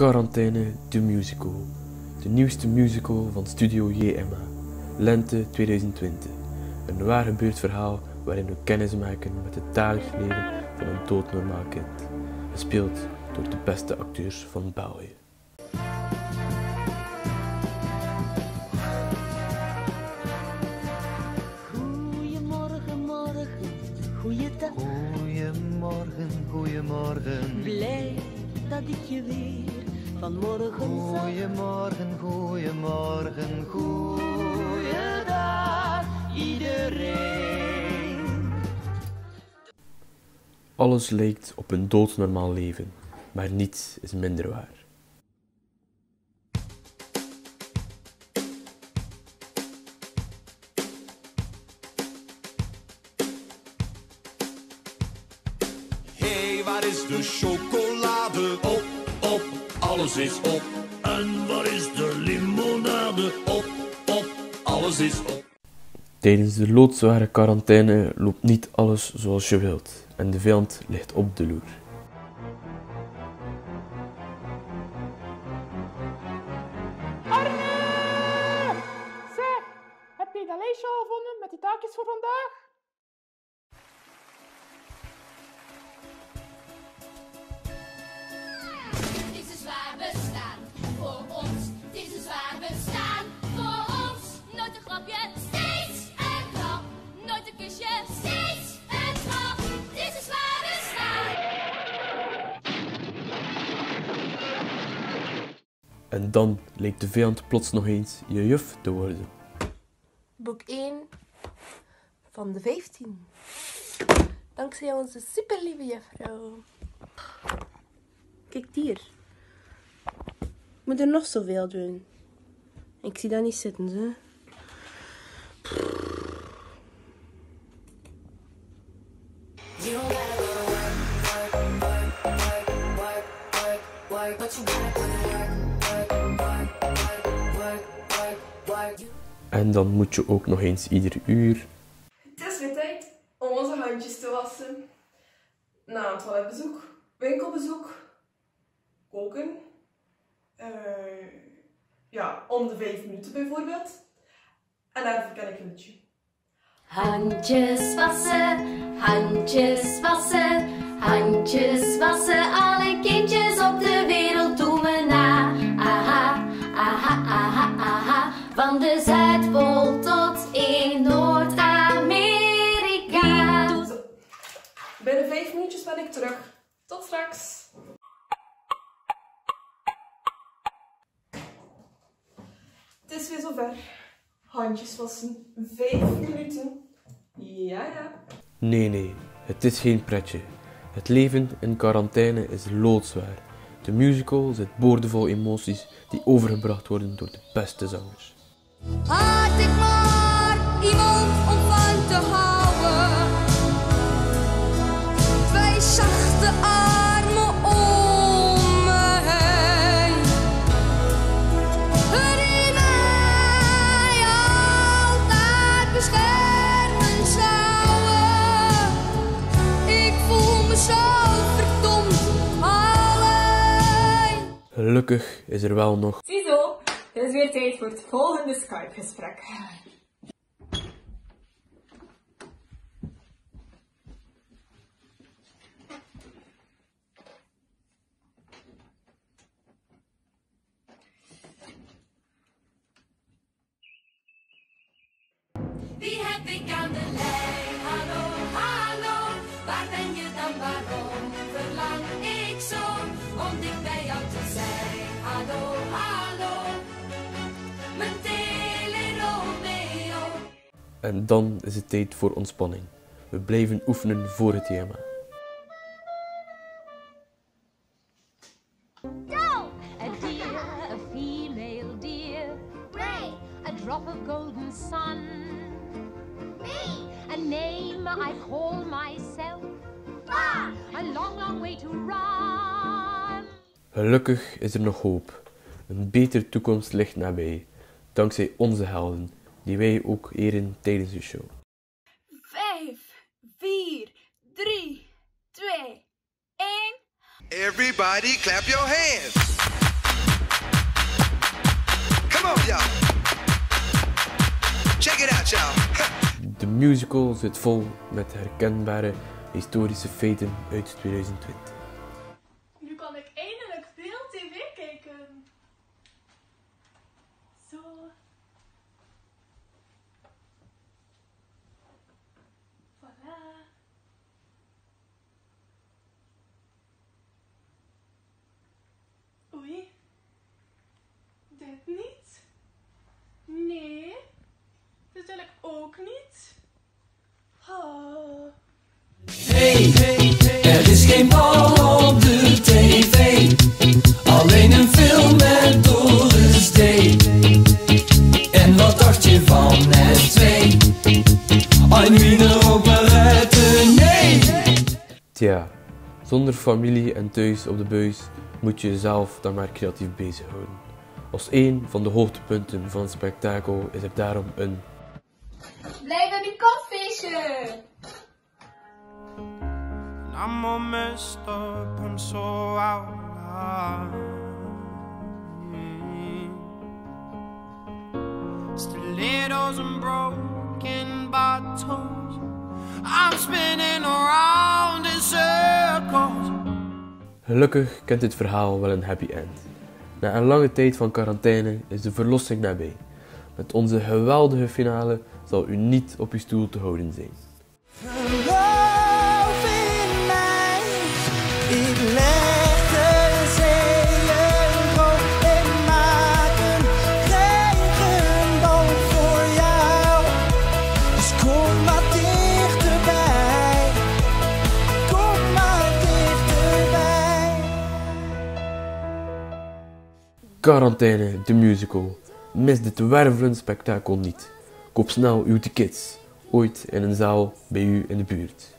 Quarantaine de Musical. De nieuwste musical van Studio JMA. Lente 2020. Een waar gebeurd verhaal waarin we kennis maken met het dagelijks leven van een doodnormaal kind. Gespeeld door de beste acteurs van België. Goedemorgen, morgen, goeiedag. Goedemorgen, goedemorgen. Blij dat ik je weer vanmorgen zag. Goedemorgen, goedemorgen, Goeiedag, iedereen. Alles lijkt op een doodnormaal leven, maar niets is minder waar. Hé, waar is de chocolade? Alles is op. En waar is de limonade? Op, op, alles is op. Tijdens de loodzware quarantaine loopt niet alles zoals je wilt en de vijand ligt op de loer. Arne! Zeg, heb je dat lijstje al gevonden met die taakjes voor vandaag? En dan leek de vijand plots nog eens je juf te worden. boek 1 van de 15. Dankzij onze superlieve juffrouw. Kijk hier. Ik moet er nog zoveel doen. Ik zie dat niet zitten, ze. En dan moet je ook nog eens ieder uur Het is weer tijd om onze handjes te wassen. Na een toiletbezoek, winkelbezoek, koken. eh, ja, om de vijf minuten bijvoorbeeld. En daarvoor ken ik een liedje. Handjes wassen, handjes wassen, handjes wassen. Terug. Tot straks. Het is weer zover. Handjes wassen. Vijf minuten. Ja, ja. Nee, nee, het is geen pretje. Het leven in quarantaine is loodzwaar. De musical zit boordevol emoties die overgebracht worden door de beste zangers. Had ik maar iemand Gelukkig is er wel nog Ziezo, het is weer tijd voor het volgende Skype-gesprek. Wie heb ik aan de lijn? Hallo, hallo, en dan is het tijd voor ontspanning. We blijven oefenen voor het thema. Drop of golden sun. Me, a name I call myself. A long, long way to run. Gelukkig is er nog hoop. Een betere toekomst ligt nabij, dankzij onze helden, die wij ook eren tijdens de show. 5, 4, 3, 2, 1. Everybody clap your hands. Come on, y'all. Check it out, y'all. De musical zit vol met herkenbare historische feiten uit 2020. Er is geen bal op de tv. Alleen een film met Doris Day. En wat dacht je van het twee? Ein Wiener operette, nee. Tja, zonder familie en thuis op de buis moet je jezelf dan maar creatief bezighouden. Als een van de hoogtepunten van het spektakel is er daarom een Blijf bij mijn koffiesje. I'm all messed up, I'm so out. Stilettos and. I'm spinning around in circles. Gelukkig kent dit verhaal wel een happy end. Na een lange tijd van quarantaine is de verlossing nabij. Met onze geweldige finale zal u niet op uw stoel te houden zijn. Quarantaine, de musical. Mis dit wervelend spektakel niet. Koop snel uw tickets. Ooit in een zaal bij u in de buurt.